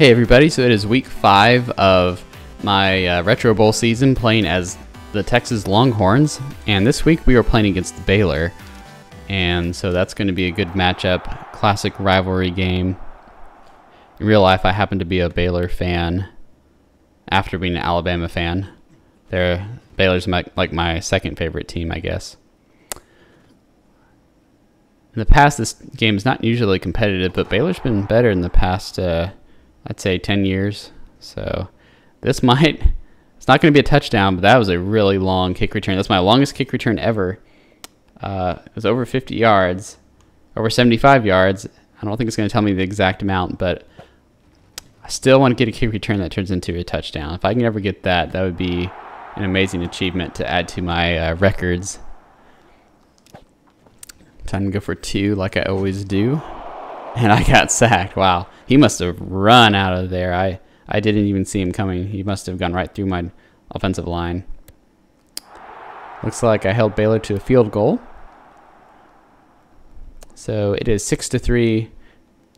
Hey everybody, so it is week five of my uh, Retro Bowl season playing as the Texas Longhorns, and this week we are playing against Baylor, and so that's going to be a good matchup, classic rivalry game. In real life, I happen to be a Baylor fan after being an Alabama fan. They're, Baylor's my, like my second favorite team, I guess. In the past, this game is not usually competitive, but Baylor's been better in the past uh, I'd say 10 years. So this might, it's not going to be a touchdown, but that was a really long kick return. That's my longest kick return ever. Uh, it was over 50 yards, over 75 yards. I don't think it's going to tell me the exact amount, but I still want to get a kick return that turns into a touchdown. If I can ever get that, that would be an amazing achievement to add to my uh, records. Time to go for two like I always do. And I got sacked. Wow. He must have run out of there. I, I didn't even see him coming. He must have gone right through my offensive line. Looks like I held Baylor to a field goal. So it is 6 to 3.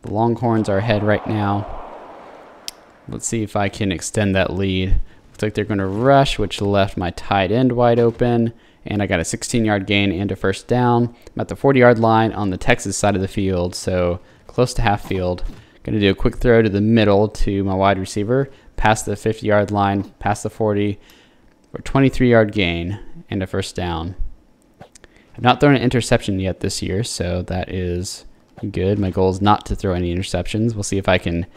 The Longhorns are ahead right now. Let's see if I can extend that lead. Looks like they're going to rush, which left my tight end wide open. And I got a 16 yard gain and a first down. I'm at the 40 yard line on the Texas side of the field, so close to half field. Going to do a quick throw to the middle to my wide receiver, past the 50 yard line, past the 40, for 23 yard gain and a first down. I've not thrown an interception yet this year, so that is good. My goal is not to throw any interceptions. We'll see if I can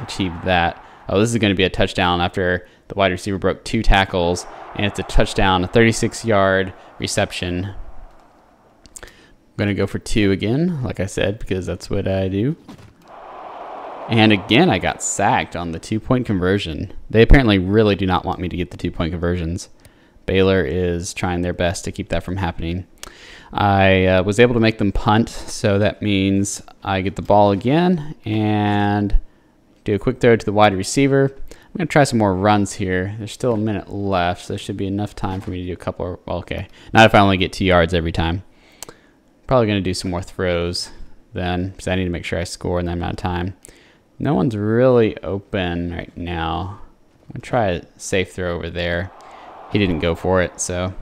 achieve that. Oh, this is going to be a touchdown after the wide receiver broke two tackles, and it's a touchdown, a 36 yard reception. I'm to go for two again, like I said, because that's what I do. And again, I got sacked on the two-point conversion. They apparently really do not want me to get the two-point conversions. Baylor is trying their best to keep that from happening. I uh, was able to make them punt, so that means I get the ball again and do a quick throw to the wide receiver. I'm going to try some more runs here. There's still a minute left, so there should be enough time for me to do a couple. Of, okay, not if I only get two yards every time. Probably going to do some more throws then, because I need to make sure I score in that amount of time. No one's really open right now. I'm going to try a safe throw over there. He didn't go for it, so.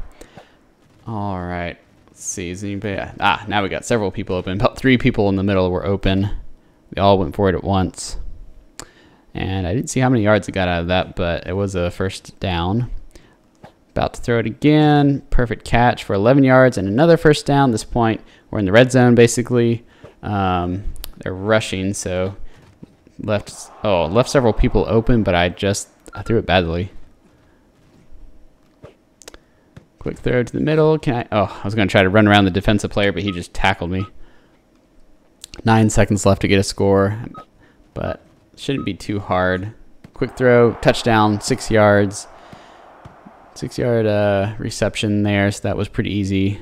All right. Let's see. Is anybody. Ah, now we got several people open. About three people in the middle were open. They all went for it at once. And I didn't see how many yards it got out of that, but it was a first down. About to throw it again. Perfect catch for 11 yards and another first down. this point, we're in the red zone basically. Um, they're rushing, so left oh left several people open but I just I threw it badly. Quick throw to the middle. Can I oh I was gonna try to run around the defensive player but he just tackled me. Nine seconds left to get a score but shouldn't be too hard. Quick throw touchdown six yards. Six yard uh, reception there so that was pretty easy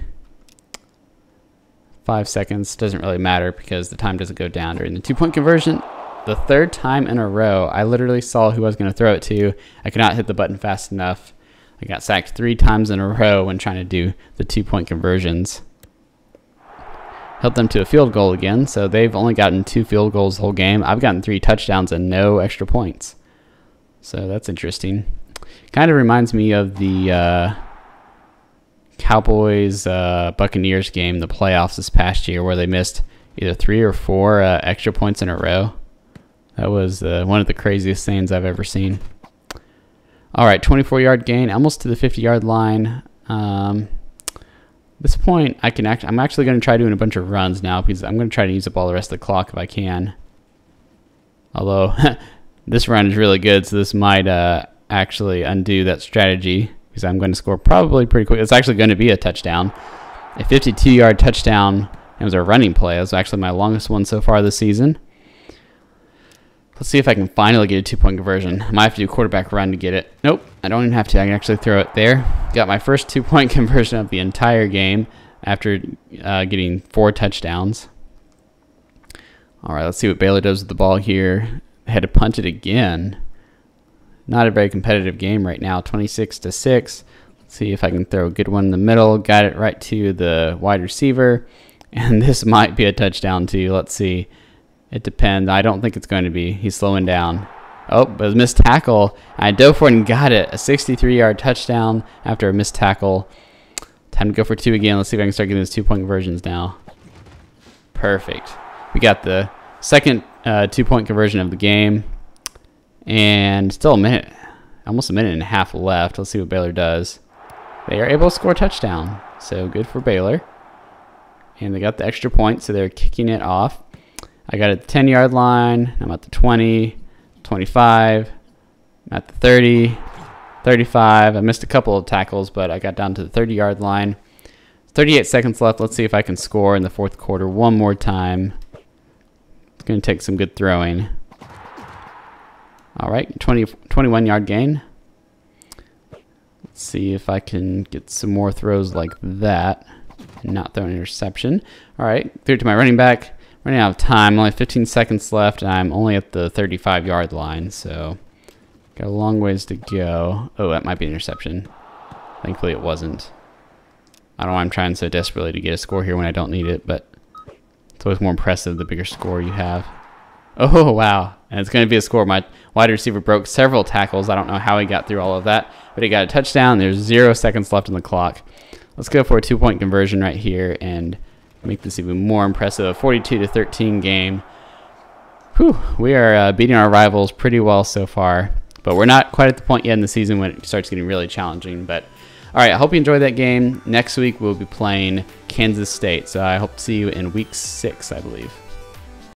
five seconds doesn't really matter because the time doesn't go down during the two point conversion the third time in a row, I literally saw who I was going to throw it to. I could not hit the button fast enough. I got sacked three times in a row when trying to do the two-point conversions. Helped them to a field goal again, so they've only gotten two field goals the whole game. I've gotten three touchdowns and no extra points. So that's interesting. Kind of reminds me of the uh, Cowboys uh, Buccaneers game, the playoffs this past year, where they missed either three or four uh, extra points in a row. That was uh, one of the craziest things I've ever seen. All right, 24 yard gain, almost to the 50 yard line. Um, this point, I can act I'm actually going to try doing a bunch of runs now because I'm going to try to use up all the rest of the clock if I can. Although this run is really good, so this might uh, actually undo that strategy because I'm going to score probably pretty quick. It's actually going to be a touchdown, a 52 yard touchdown. It was a running play. It was actually my longest one so far this season. Let's see if I can finally get a two-point conversion. I might have to do quarterback run to get it. Nope, I don't even have to. I can actually throw it there. Got my first two-point conversion of the entire game after uh, getting four touchdowns. All right, let's see what Baylor does with the ball here. I had to punt it again. Not a very competitive game right now, 26 to 6. Let's see if I can throw a good one in the middle. Got it right to the wide receiver. And this might be a touchdown too. Let's see. It depends. I don't think it's going to be. He's slowing down. Oh, but it was missed tackle. I dove for it and got it. A 63-yard touchdown after a missed tackle. Time to go for two again. Let's see if I can start getting those two-point conversions now. Perfect. We got the second uh, two-point conversion of the game. And still a minute, almost a minute and a half left. Let's see what Baylor does. They are able to score a touchdown. So good for Baylor. And they got the extra point, so they're kicking it off. I got at the 10 yard line. I'm at the 20, 25, I'm at the 30, 35. I missed a couple of tackles, but I got down to the 30 yard line. 38 seconds left. Let's see if I can score in the fourth quarter one more time. It's going to take some good throwing. All right, 20, 21 yard gain. Let's see if I can get some more throws like that. Not throw an interception. All right, it to my running back running out of time. Only 15 seconds left, and I'm only at the 35 yard line, so got a long ways to go. Oh, that might be an interception. Thankfully, it wasn't. I don't know why I'm trying so desperately to get a score here when I don't need it, but it's always more impressive the bigger score you have. Oh, wow. And it's going to be a score. My wide receiver broke several tackles. I don't know how he got through all of that, but he got a touchdown. There's zero seconds left on the clock. Let's go for a two-point conversion right here and make this even more impressive. A 42 to 13 game. Whew, we are uh, beating our rivals pretty well so far, but we're not quite at the point yet in the season when it starts getting really challenging. But all right, I hope you enjoyed that game. Next week we'll be playing Kansas State, so I hope to see you in week six, I believe.